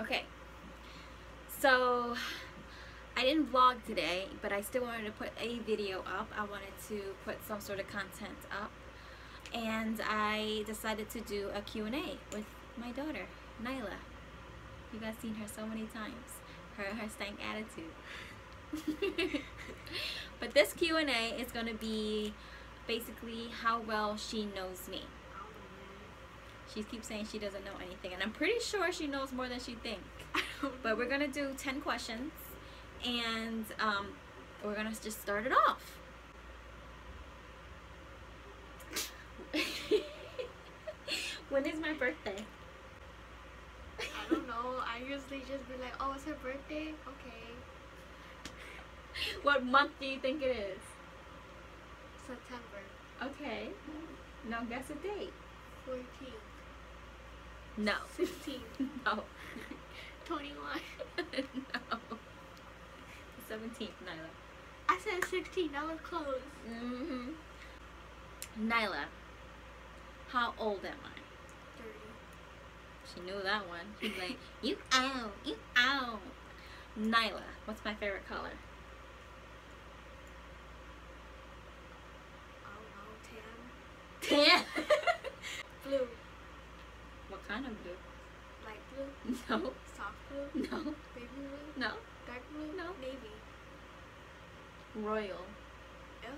Okay. So I didn't vlog today, but I still wanted to put a video up. I wanted to put some sort of content up. And I decided to do a Q&A with my daughter, Nyla. You guys seen her so many times. Her her stank attitude. but this Q&A is going to be basically how well she knows me. She keeps saying she doesn't know anything, and I'm pretty sure she knows more than she thinks. But we're gonna do 10 questions, and um, we're gonna just start it off. when is my birthday? I don't know. I usually just be like, oh, it's her birthday? Okay. What month do you think it is? September Okay. Now guess a date. 14th, No. 16th, No. 21. no. 17th, Nyla. I said 16. That was close. Mm-hmm. Nyla, how old am I? 30. She knew that one. She's like, you out, you out. Nyla, what's my favorite color? I don't know. Tan. Blue. what kind of blue? Light blue. No, Soft blue. no, Baby blue. no. Dark blue. No. Navy. Royal. Ew.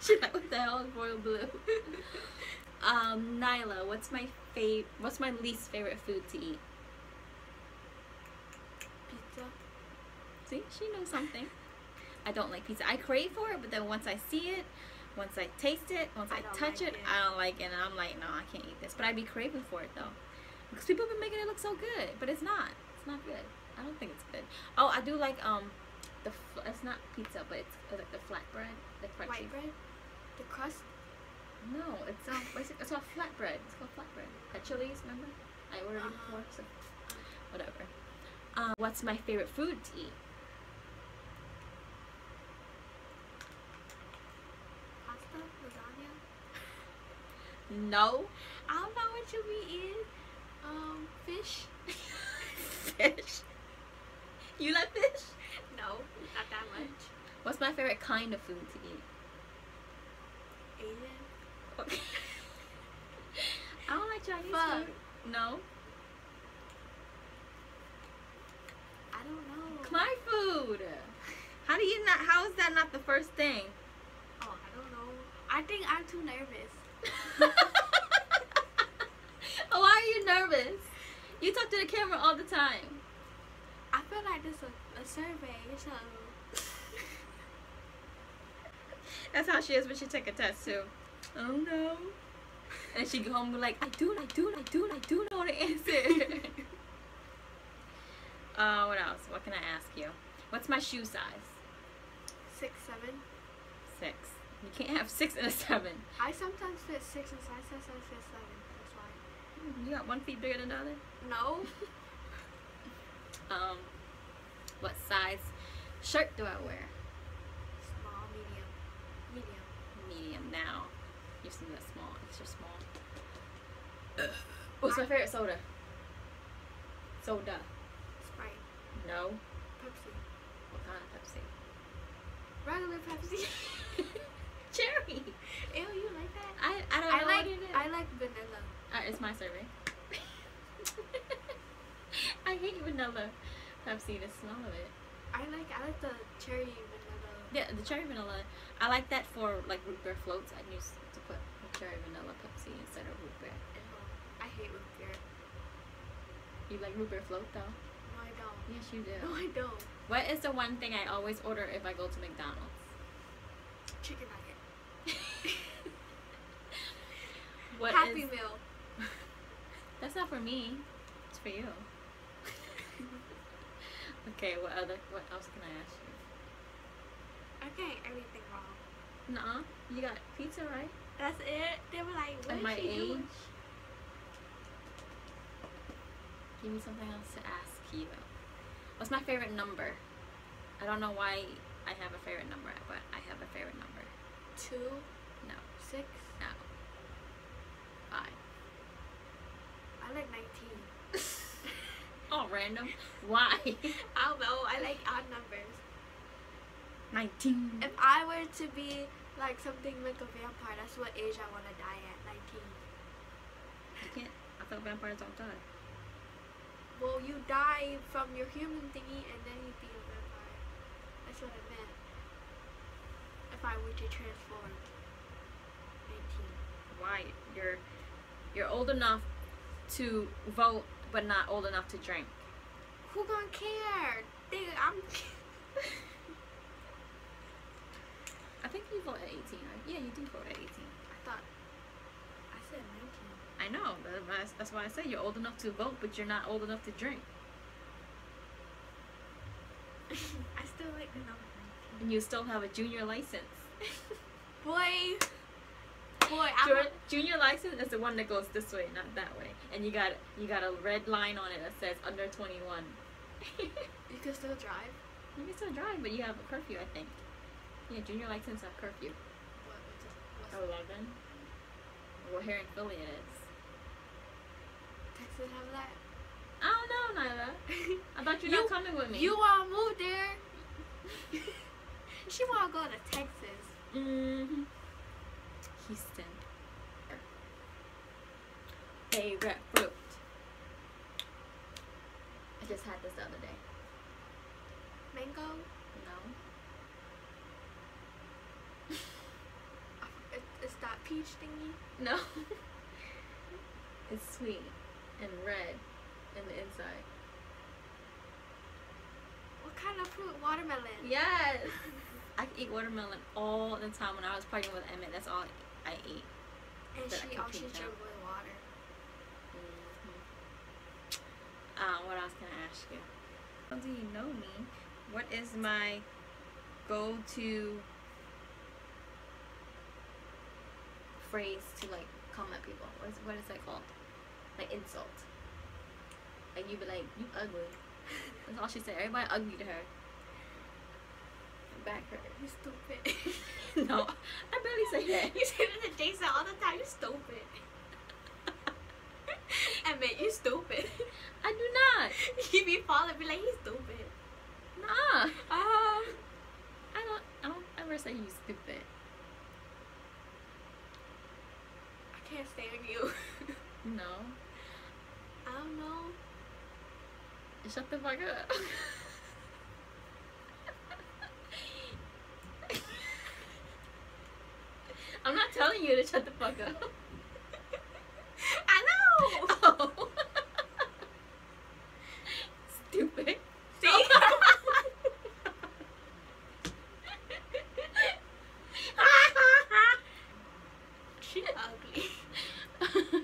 She's like, what the hell is royal blue? um, Nyla, what's my fav- What's my least favorite food to eat? Pizza. See, she knows something. I don't like pizza. I crave for it, but then once I see it, once I taste it, once I, I touch like it, it. I don't like it, and I'm like, no, I can't eat this. But I'd be craving for it though, because people have been making it look so good, but it's not. It's not good. I don't think it's good. Oh, I do like um, the it's not pizza, but it's, it's like the flatbread, the crunchy. White bread. The crust. No, it's um, it's, it's called flatbread. It's called flatbread. At Chili's, remember? I ordered it Uh-huh. before, so whatever. Um, what's my favorite food to eat? No. I don't know what you be eating. Um, fish. fish. You like fish? No, not that much. What's my favorite kind of food to eat? Asian. Okay. I don't like Chinese Pho. food. No. I don't know. Khmer food. How do you not? How is that not the first thing? Oh, I don't know. I think I'm too nervous. Why are you nervous? You talk to the camera all the time. I feel like this is a, a survey or something. That's how she is when she take a test too. Oh no. And she go home and be like, I do, I do, I do, I do know the answer. uh, what else? What can I ask you? What's my shoe size? Six, seven. Six. You can't have six and a seven. I sometimes fit six and I sometimes fit seven. That's why. You got one feet bigger than the other? No. Um, what size shirt do I wear? Small, medium. Medium. Medium now. Used to be that small, extra small. What's my favorite soda? Soda. Sprite. No. Pepsi. What kind of Pepsi? Regular Pepsi. Cherry. Ew, you like that? I, I don't I know like what it is. I like vanilla. Uh, it's my survey. I hate vanilla Pepsi, the smell of it. I like I like the cherry vanilla. Yeah, the cherry vanilla. I like that for like root beer floats. I used to put cherry vanilla Pepsi instead of root beer. Ew. I hate root beer. You like root beer float though? No, I don't. Yes, you do. No, I don't. What is the one thing I always order if I go to McDonald's? Chicken nugget. What Happy is- Meal. That's not for me. It's for you. okay, what other? What else can I ask you? I can't everything wrong. Nuh-uh. You got pizza, right? That's it. They were like, what At my age. doing? Give me something else to ask you. What's my favorite number? I don't know why I have a favorite number, but I have a favorite number. Two, No, six. no. Five. I like nineteen. Oh, random. Why? I don't know. I like odd numbers. Nineteen. If I were to be like something like a vampire, that's what age I want to die at. Nineteen. You can't. I thought vampires don't die. Well, you die from your human thingy, and then you be a vampire. That's what I meant. If I were to transform. Nineteen. Why? You're you're old enough to vote, but not old enough to drink. Who gonna care? They, I'm. I think you vote at 18. Yeah, you do vote at 18. I thought. I said nineteen. I know. That's, that's why I said you're old enough to vote, but you're not old enough to drink. I still like the number And you still have a junior license. Boy. Boy. Junior, junior license is the one that goes this way, not that way. And you got you got a red line on it that says under 21. you You can still drive. You can still drive, but you have a curfew, I think. Yeah, junior license have curfew. What, what's it, what's 11. Well, here in Philly it is. Texas have that? I don't know, Nyla. I thought you're You- not coming with me. You wanna move there? she wanna go to Texas. hmm Houston. Favorite fruit. I just had this the other day. Mango. No. Is that peach thingy. No. it's sweet and red in the inside. What kind of fruit? Watermelon. Yes. I could eat watermelon all the time. When I was pregnant with Emmit, that's all I ate. And That she can all she peach drank out. was water. Uh, what else can I ask you? How do you know me? What is my go-to phrase to like comment people? What is, what is that called? Like insult. Like you'd be like, you ugly. That's all she said. Everybody ugly to her. Back her. You stupid. no, I barely say that. you say that to Jason all the time. You stupid. Emmit, you stupid. I do not. he be falling, be like, he's stupid. Nah. Um, I don't. I don't ever say you stupid. I can't stand you. No. I don't know. Shut the fuck up. I'm not telling you to shut the fuck up. I know. Oh. Stupid. See? she ugly.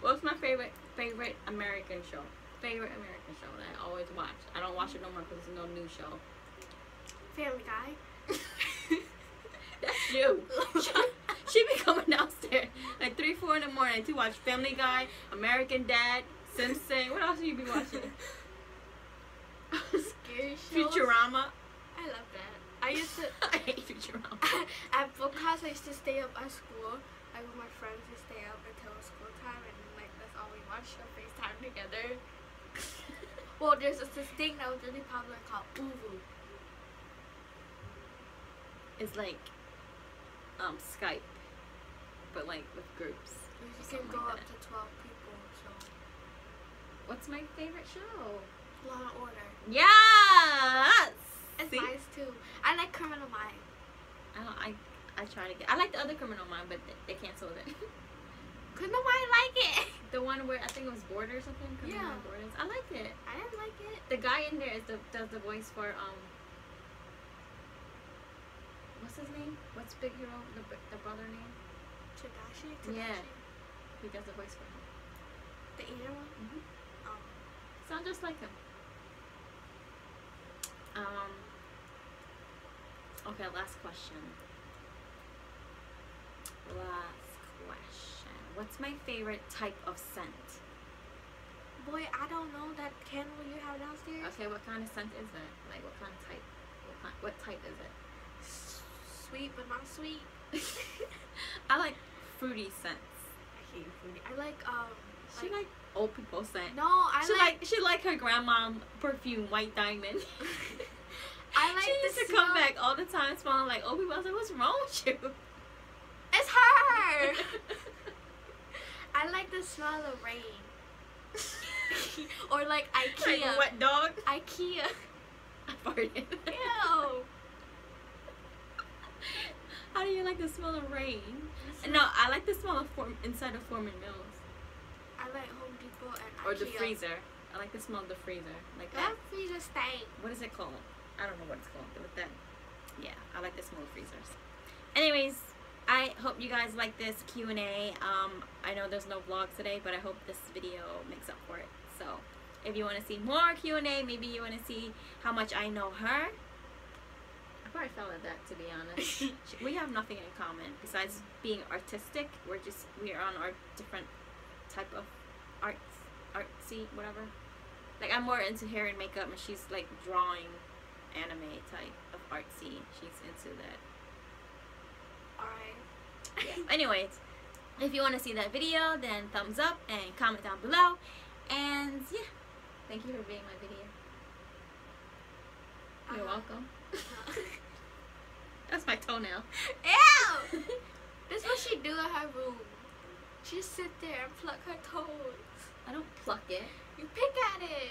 What's my favorite favorite American show? Favorite American show that I always watch. I don't watch it no more because there's no new show. Family Guy. That's you. she be coming downstairs like three, four in the morning to watch Family Guy, American Dad, Simpson. What else do you be watching? Scary shows. Futurama. I love that. I used to. I hate Futurama. At book class, I used to stay up at school. Like with my friends, we stay up until school time, and like that's all we watch. Or FaceTime together. Well, there's this, this thing that was really popular called ooVoo It's like um Skype, but like with groups. You can go like up that. to twelve people. So What's my favorite show? Law and Order. Yes. It's See? nice too. I like Criminal Minds. I don't, I I try to get. I like the other Criminal Mind, but they, they canceled it. Cause nobody like it. the one where I think it was Border or something. Criminal Yeah. Borders. I liked it. I didn't like it. The guy in there is the does the voice for um. What's his name? What's Big Hero? The the brother name? Tadashi. Yeah. He does the voice for him. The Asian one. Mhm. Um, Sound just like him. Um. Okay, last question. Last question. What's my favorite type of scent? boy, I don't know that candle you have downstairs. Okay, what kind of scent is it? Like what kind of type? What, kind, what type is it? Sweet but not sweet. I like fruity scents. I hate fruity. I like um. She like old people scent. No, I she like. like she like her grandma perfume, White Diamond. I like she used to smell- come back all the time smelling like old people. I was like, what's wrong with you? It's her. I like the smell of rain. or like like IKEA. a wet dog. IKEA. I farted. Ew. How do you like the smell of rain? No, I like the smell of form inside of Forman Mills I like Home Depot and IKEA. or the freezer. I like the smell of the freezer, like That that. freezer stank. What is it called? I don't know what it's called, but that. Yeah, I like the smell of freezers. Anyways, I hope you guys like this Q and A. Um, I know there's no vlog today, but I hope this video makes up for it. So, if you want to see more Q and A, maybe you want to see how much I know her. I probably fell at that, to be honest. We have nothing in common besides being artistic. We're just we are on our different type of arts, artsy, whatever. Like I'm more into hair and makeup, and she's like drawing, anime type of artsy. She's into that. Alright. Yeah. Anyways, if you want to see that video, then thumbs up and comment down below. And yeah, thank you for being my video. You're Uh-huh. welcome. That's my toenail. Ew! That's what she do in her room. She just sit there and pluck her toes. I don't pluck it. You pick at it.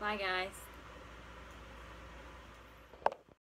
Bye guys.